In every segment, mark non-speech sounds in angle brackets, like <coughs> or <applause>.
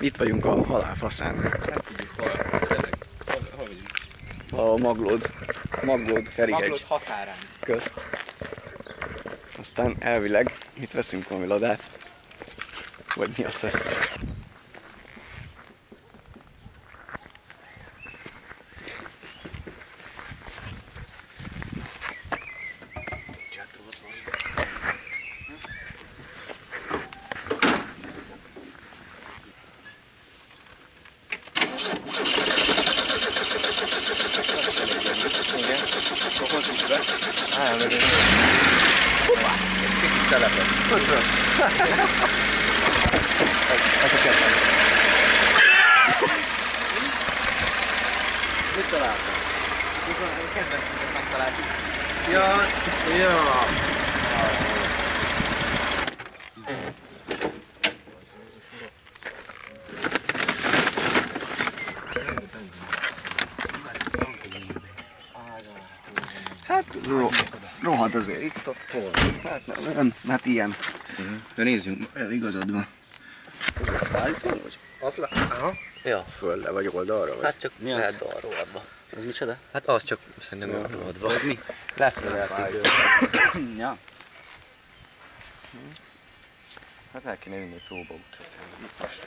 Itt vagyunk a halálfaszán. Nem tudjuk hol, tényleg. Hol, hol vagyunk? A Maglód, Maglód Ferihegy Maglód határán. közt. Aztán elvileg itt veszünk valami ladát. Vagy mi az ez? Igen. Akkor hozzuk be. Á, meg egy Hoppá! Ez kicsit szelepet. Köszönöm. ez, <laughs> ez a kedvenc. Mit találtam? A kedvencünket megtaláltuk. Ja, ja. Hát rohadt azért itt ott. Hát nem, nem hát ilyen. De nézzünk, igazad van. Ez a fájtban vagy? Az le... Aha. Ja. Fölle vagy oldalra vagy? Hát csak Mi lehet balra Az micsoda? Hát az csak szerintem olyan rohadva. Ez mi? Lefeleltük. <coughs> ja. Hát el kéne ülni egy próbautat. Itt most.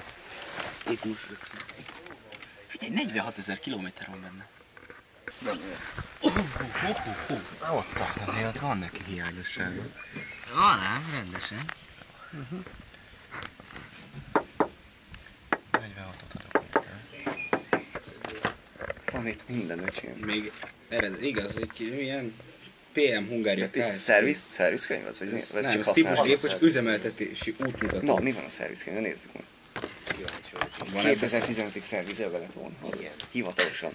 Itt most. Figyelj, 46 ezer kilométer van benne. Nem ér. Ott azért ott van neki hiányossága. Van ám, rendesen. 46-ot adok érte. Van itt minden öcsém. Még ered, igaz, milyen PM Hungária Kft. Szerviz, szervizkönyv az, vagy? Ez, Vagy nem, ez típus gép, hogy üzemeltetési útmutató. Na, mi van a szervizkönyv? Nézzük meg. Van ebben 2015-ig szervizelve lett volna. Igen. Hivatalosan.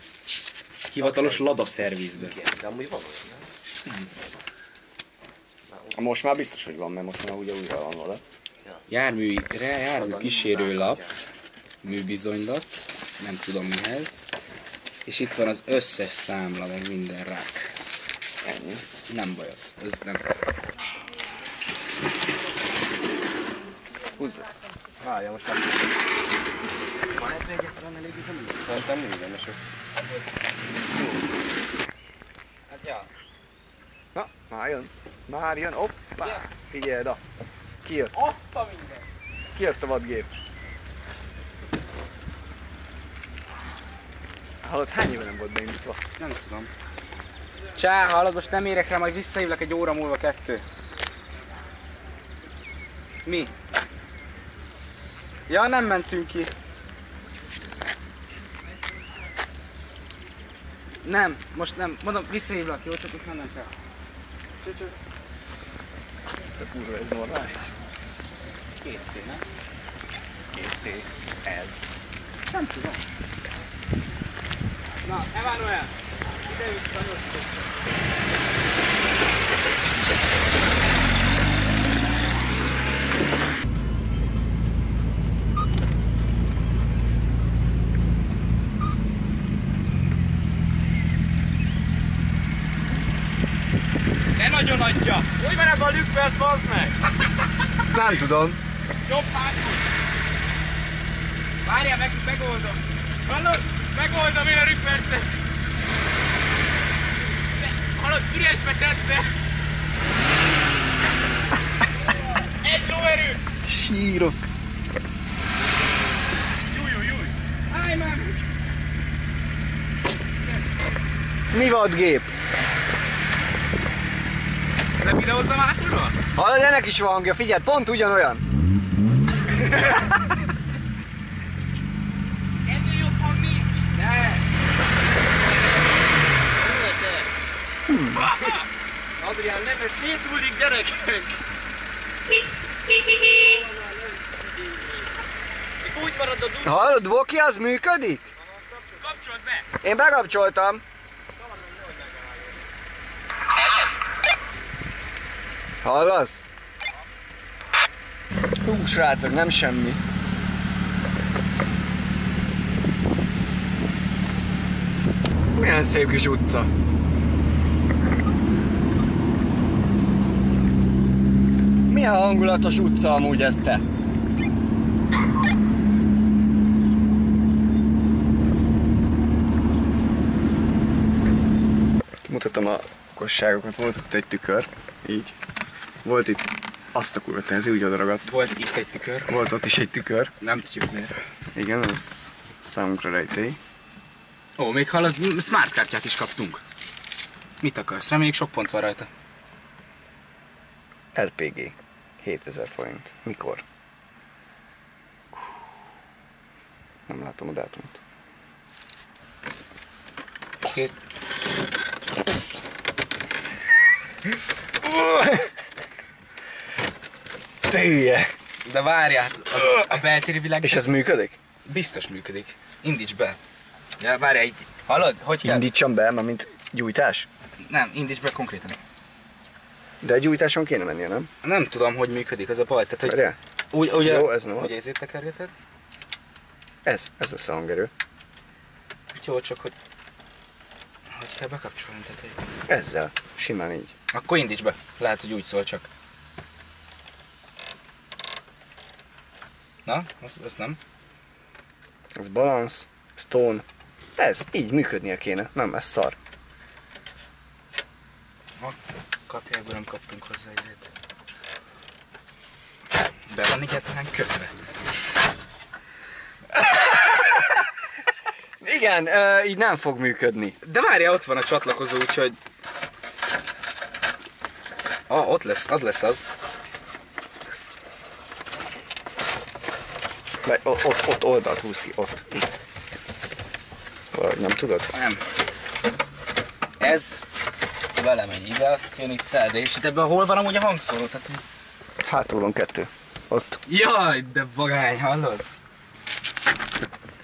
Hivatalos Lada szervizbe. Igen, de amúgy van olyan, nem? Most már biztos, hogy van, mert most már ugye újra van oda. Járműre, jármű kísérőlap, műbizonylat, nem tudom mihez. És itt van az összes számla, meg minden rák. Ennyi. Nem baj az. Ez nem. Húzzad. Várja, most már... Van egy egyetlen elég üzemű? Szerintem minden, és Hát ja. Na, már jön. Már jön. Hoppá. Figyeld a. Kijött. Azt a minden! Kijött a vadgép. Hallod, hány éve nem volt beindítva? Nem tudom. Csá, hallod, most nem érek rá, majd visszahívlak egy óra múlva kettő. Mi? Ja, nem mentünk ki. Nem, most nem. Mondom, visszahívlak, jó? Csak most nem ment el. De kurva, ez normális. Két szín, nem? Két T. Ez. Nem tudom. Na, Emmanuel! Ide vissza, nyugodj. Nagyon adja! Hogy van ebben a lükperc, bazd meg? Nem tudom. Jobb hátul! Várjál, meg, megoldom! Hallod? Megoldom én a rükpercet! De, Hallod, üresbe tette! Egy lóerő! Sírok. Júj, júj, júj! Állj már! Mi vadgép? Nem videózom hátulról? Hallod, ennek is van hangja, figyeld, pont ugyanolyan. Ennél jobb hang nincs! Ne! Adrián, nem, ez széthullik gyerekek! Úgy marad a. Hallod, Voki, az működik? Kapcsold be! Én bekapcsoltam. Hallasz? Hú, srácok, nem semmi. Milyen szép kis utca. milyen hangulatos utca amúgy ez te? Mutatom a kosságokat, volt itt egy tükör, így. Volt itt azt a kurva ez úgy odaragadt. Volt itt egy tükör. Volt ott is egy tükör. Nem tudjuk miért. Igen, ez számunkra rejtély. Ó, még hallod, smart kártyát is kaptunk. Mit akarsz? Reméljük sok pont van rajta. LPG. 7000 forint. Mikor? Nem látom a dátumot. Két. <laughs> Hülye! De várjál, a, a beltéri világ És ez működik? biztos működik. Indíts be. Ja, várjál, így. Hallod? Hogy kell? Indítsam be, már mint gyújtás? Nem, indíts be konkrétan. De egy gyújtáson kéne mennie, nem? Nem tudom, hogy működik az a baj. Tehát, hogy Várjál? úgy, ugye, Jó, ez nem hogy az. tekergeted? Ez, ez lesz a hangerő. Jó, csak hogy... Hogy kell bekapcsolni, tehát hogy... Ezzel, simán így. Akkor indíts be. Lehet, hogy úgy szól csak. Na, azt, azt nem. Ez balance, stone. Ez, így működnie kéne. Nem, ez szar. Ha kapják, nem kaptunk hozzá ezért. Be van egyáltalán kötve. Igen, uh, így nem fog működni. De várja, ott van a csatlakozó, úgyhogy... Ah, ott lesz, az lesz az. Vagy ott, ott, ott oldalt húz ki, ott. Itt. Valahogy nem tudod? Nem. Ez vele megy ide, azt jön itt el, de és itt ebben hol van amúgy a hangszóró? Tehát... Hátul van kettő. Ott. Jaj, de vagány, hallod?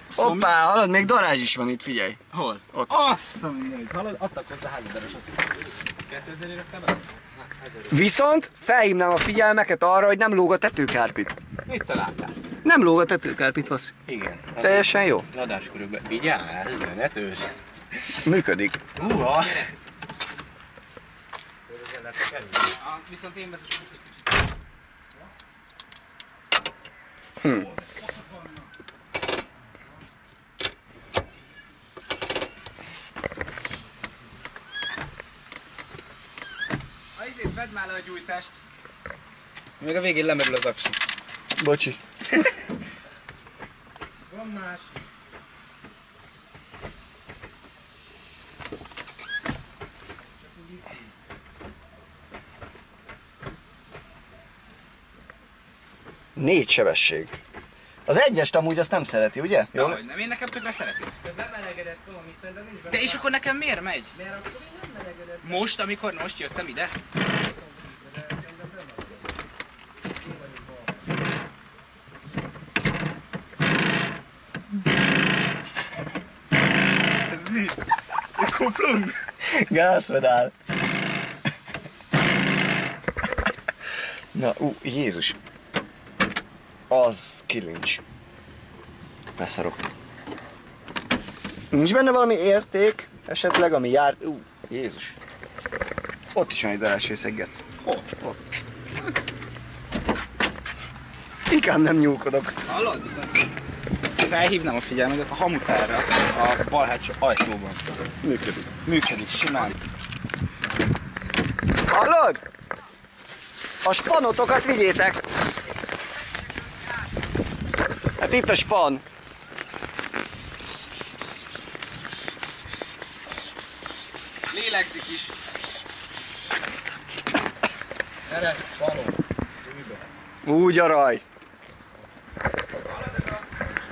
Szóval Hoppá, hallod, még darázs is van itt, figyelj. Hol? Ott. Azt a mindenit. Hallod? Adtak hozzá házadarosat. 2000 ére be? Viszont felhívnám a figyelmeket arra, hogy nem lóg a tetőkárpit. Mit találtál? Nem lóg a tetőkárpit, vasz. Igen. Teljesen jó. Adáskörükben. Vigyázz, menetős. Működik. Uha! Viszont én vezessem most egy kicsit. A izét vedd már le a gyújtást. Még a végén lemerül az aksi. Bocsi. Van más. Négy sebesség. Az egyest amúgy azt nem szereti, ugye? Jó? Jó, nem, én nekem tökre szeretem. Bemelegedett valami, szerintem nincs De és akkor nekem miért megy? Mert akkor még nem melegedett. Most, amikor most jöttem ide? Mi? Egy kuplung? Gázpedál. Na, ú, Jézus. Az kilincs. Beszarok. Nincs benne valami érték, esetleg, ami jár... Ú, Jézus. Ott is van egy darásrészeg, Gec. Hol? Ott. Inkább nem nyúlkodok. Hallod? Viszont felhívnám a figyelmedet a hamutára a bal hátsó ajtóban. Működik. Működik, simán. Hallod? A spanotokat vigyétek! Hát itt a span. Lélegzik is. Erre, való. Úgy a raj. Hallod, ez a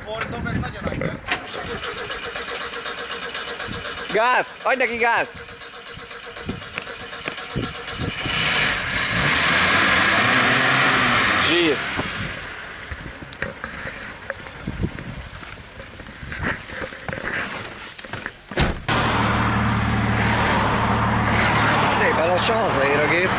sportdob, ez nagyon adja. Gáz! Adj neki gáz! Zsír. Szépen lassan hazaér a gép.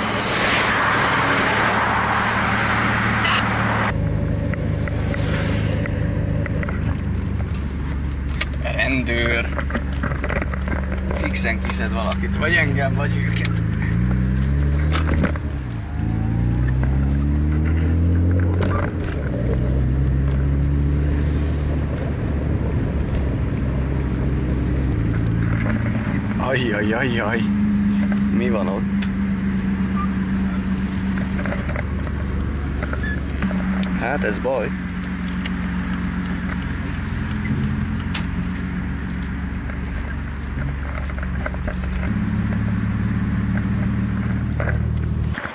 Rendőr fixen kiszed valakit, vagy engem, vagy őket. Ajjajajaj, mi van ott? Hát ez baj.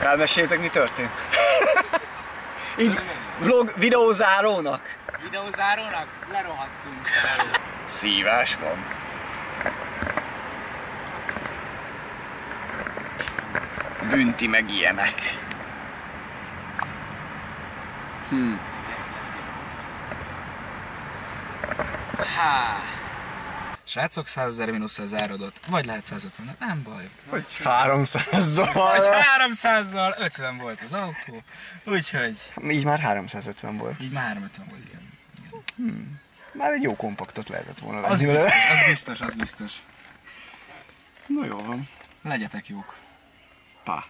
Elmeséltek, mi történt? <laughs> Így vlog videózárónak. Videózárónak lerohadtunk. Szívás van. Bünti meg ilyenek. Há. Srácok, 100 ezer mínusz zárodott. Vagy lehet 150, nem baj. Hogy 300 Vagy zal. 300-zal 50 volt az autó. Úgyhogy Így már 350 volt. így már 350 volt, igen. Már egy jó kompaktot lehetett volna Az biztos, az biztos, az biztos. Na jó van. Legyetek jók. Pá.